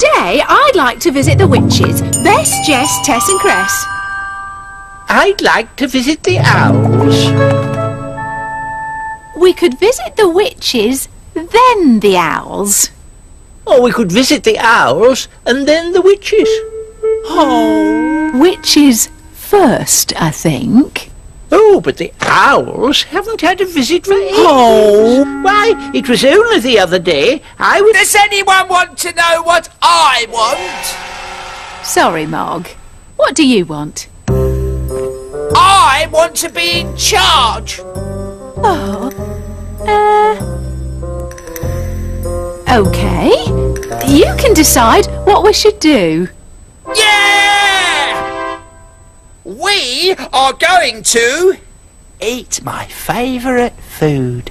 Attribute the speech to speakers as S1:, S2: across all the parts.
S1: Today, I'd like to visit the witches. Bess, Jess, Tess and Cress.
S2: I'd like to visit the owls.
S1: We could visit the witches, then the owls.
S2: Or we could visit the owls and then the witches.
S1: Oh. Witches first, I think.
S2: Oh, but the owls haven't had a visit for ages.
S3: Oh.
S2: Why, it was only the other day I was...
S3: Does anyone want to know what I want?
S1: Sorry, Mog. What do you want?
S3: I want to be in charge.
S1: Oh. Uh. Okay. You can decide what we should do.
S3: We are going to
S2: Eat my favourite food.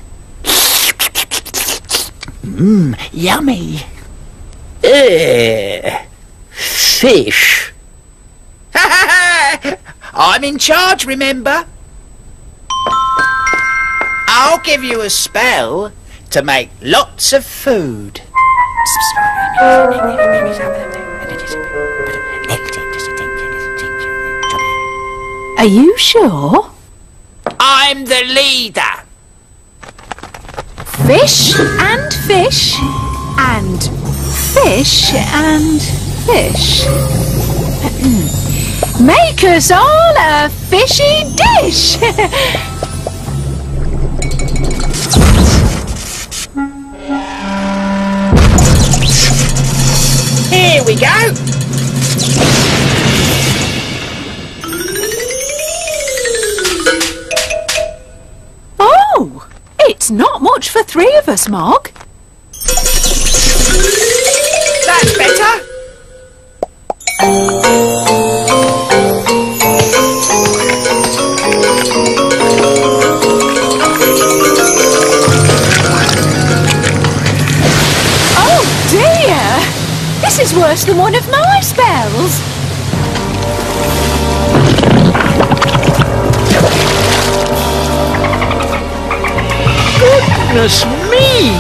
S2: Mmm, yummy. Eh, fish.
S3: I'm in charge, remember? I'll give you a spell to make lots of food.
S1: Are you sure?
S3: I'm the leader.
S1: Fish and fish and fish and fish. Make us all a fishy dish.
S3: Here we go.
S1: It's not much for three of us, Mog.
S3: That's better.
S1: Oh dear! This is worse than one of my spells.
S2: Goodness me!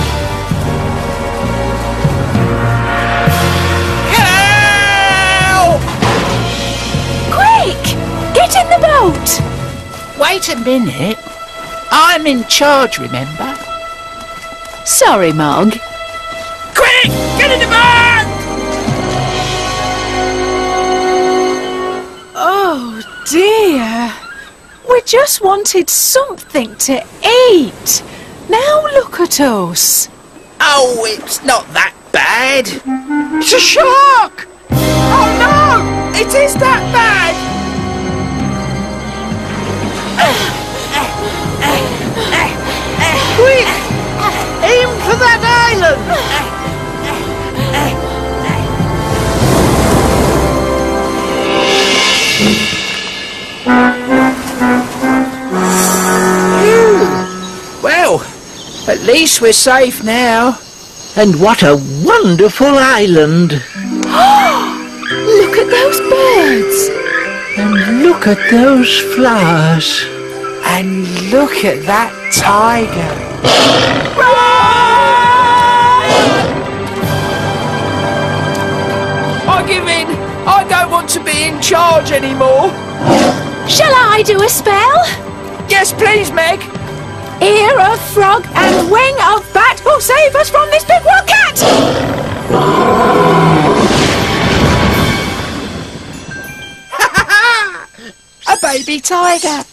S3: Help!
S1: Quick! Get in the boat!
S2: Wait a minute. I'm in charge, remember?
S1: Sorry, Mog.
S3: Quick! Get in the boat!
S1: Oh dear. We just wanted something to eat. Now look at us.
S3: Oh, it's not that bad.
S2: It's a shark!
S3: Oh no! Least we're safe now.
S2: And what a wonderful island!
S1: Look at those birds.
S2: And look at those flowers.
S3: And look at that tiger. I give in. I don't want to be in charge anymore.
S1: Shall I do a spell?
S3: Yes, please, Meg.
S1: Ear of frog and wing of bat will save us from this big wild cat!
S3: A baby tiger.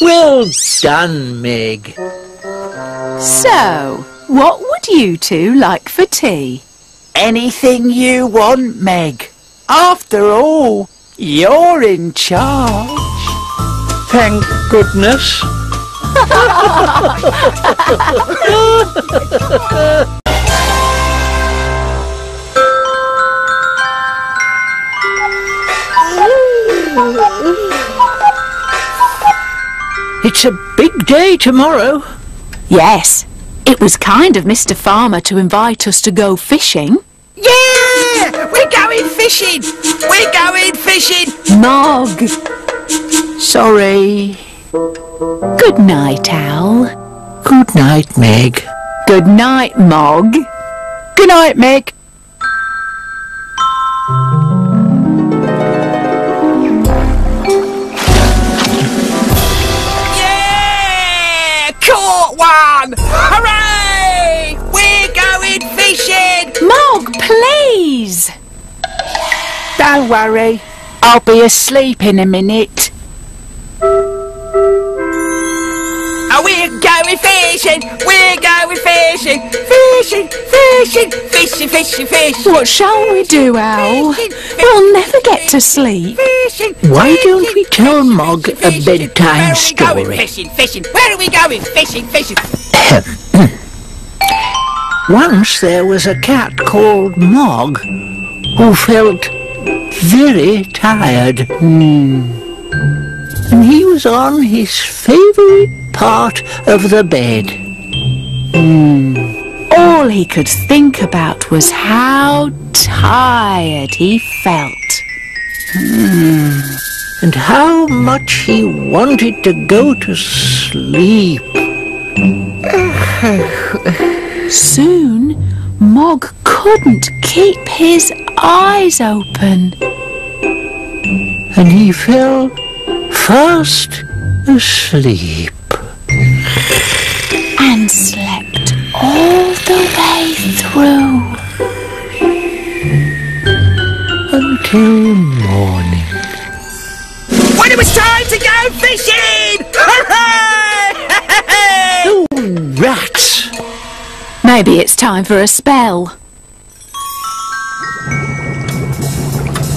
S2: Well done, Meg.
S1: So, what would you two like for tea?
S3: Anything you want, Meg. After all, you're in charge.
S2: Thank goodness. It's a big day tomorrow.
S1: Yes, it was kind of Mr. Farmer to invite us to go fishing.
S3: Yeah! We're going fishing! We're going fishing!
S1: Mog,
S2: Sorry.
S1: Good night, Owl.
S2: Good night, Meg.
S1: Good night, Mog.
S2: Good night, Meg.
S3: Yeah! Caught one! Hooray! We're going fishing!
S1: Mog, please!
S4: Don't worry. I'll be asleep in a minute.
S3: Going fishing! We're going fishing! Fishing! Fishing! Fishing! Fishing! Fishing!
S1: What shall we do, Owl? We'll never get to sleep.
S3: Fishing!
S2: Why don't we tell Mog a bedtime
S3: Where are we going
S2: story?
S3: fishing? Fishing! Where are we going fishing? Fishing!
S2: Once there was a cat called Mog who felt very tired. Hmm. And he was on his favourite part of the bed. Hmm.
S1: All he could think about was how tired he felt. Hmm.
S2: And how much he wanted to go to sleep.
S1: Soon, Mog couldn't keep his eyes open.
S2: And he fell fast asleep.
S1: and slept all the way through.
S2: Until morning.
S3: When it was time to go fishing! Hooray!
S2: Rats!
S1: Maybe it's time for a spell.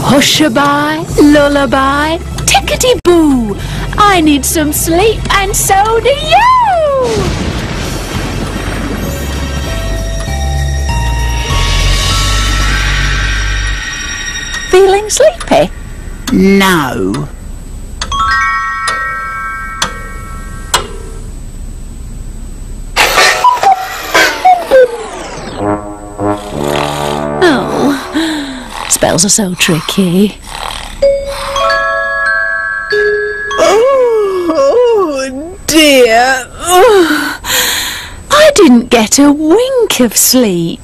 S1: Hushaby, lullaby, tickety boo. I need some sleep, and so do you. Feeling sleepy?
S4: No.
S1: Oh, spells are so tricky. Oh dear. I didn't get a wink of sleep.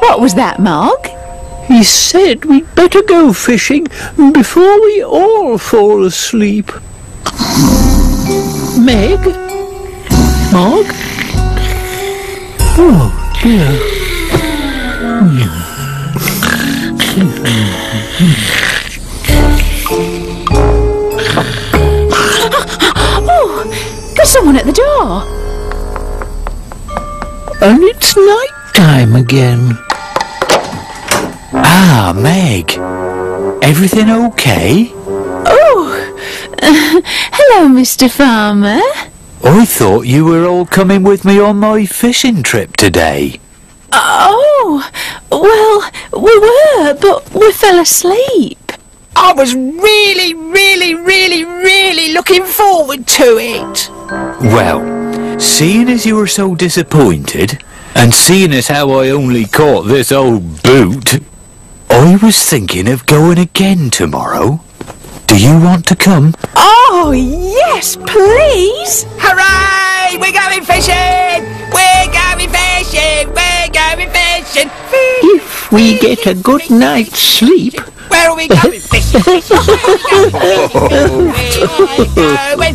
S1: What was that, Mog?
S2: He said we'd better go fishing before we all fall asleep. Meg? Mog? Oh, dear.
S1: Oh, there's someone at the door.
S2: And it's night time again.
S5: Ah, Meg. Everything okay?
S1: Oh, hello, Mr. Farmer.
S5: I thought you were all coming with me on my fishing trip today.
S1: Oh, Oh, well, we were, but we fell asleep.
S3: I was really, really, really, really looking forward to it.
S5: Well, seeing as you were so disappointed, and seeing as how I only caught this old boot, I was thinking of going again tomorrow. Do you want to come?
S1: Oh, yes, please.
S3: Hooray! We're going fishing! We're fishing! Fish!
S2: If we get a good night's sleep,
S3: Where are we going fishing? Where are we going